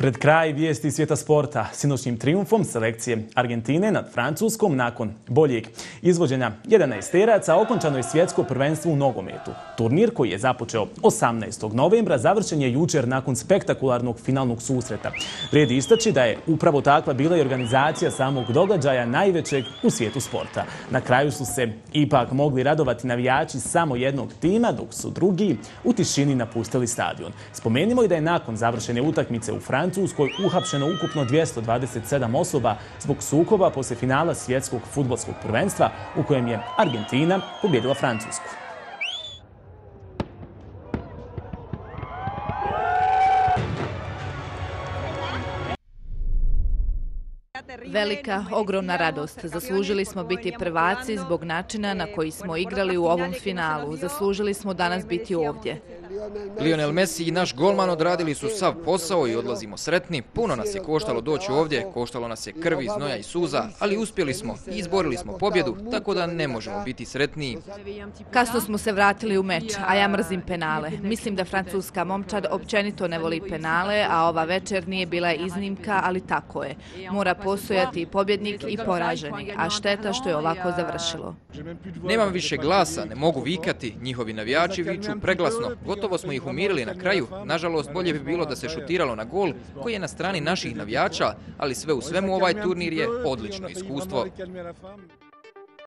Pred kraj vijesti svijeta sporta sinoćnim triumfom selekcije Argentine nad Francuskom nakon boljeg izvođenja 11 teraca okončano je svjetsko prvenstvo u nogometu. Turnir koji je započeo 18. novembra završen je jučer nakon spektakularnog finalnog susreta. Vrijedi istaći da je upravo takva bila i organizacija samog događaja najvećeg u svijetu sporta. Na kraju su se ipak mogli radovati navijači samo jednog tima, dok su drugi u tišini napustili stadion. Spomenimo i da je nakon završene utakmice u Francusku Francuskoj uhapšeno ukupno 227 osoba zbog sukoba poslije finala svjetskog futbolskog prvenstva u kojem je Argentina pobjedila Francusku. Velika, ogromna radost. Zaslužili smo biti prvaci zbog načina na koji smo igrali u ovom finalu. Zaslužili smo danas biti ovdje. Lionel Messi i naš golman odradili su sav posao i odlazimo sretni. Puno nas je koštalo doći ovdje, koštalo nas je krvi, znoja i suza, ali uspjeli smo i izborili smo pobjedu, tako da ne možemo biti sretniji. Kasno smo se vratili u meč, a ja mrzim penale. Mislim da francuska momčad općenito ne voli penale, a ova večer nije bila iznimka, ali tako je. Mora postojati pobjednik i poraženi, a šteta što je ovako završilo. Nemam više glasa, ne mogu vikati, njihovi navijači viču preglasno, gotovo smo ih umirili na kraju. Nažalost, bolje bi bilo da se šutiralo na gol koji je na strani naših navijača, ali sve u svemu ovaj turnir je odlično iskustvo.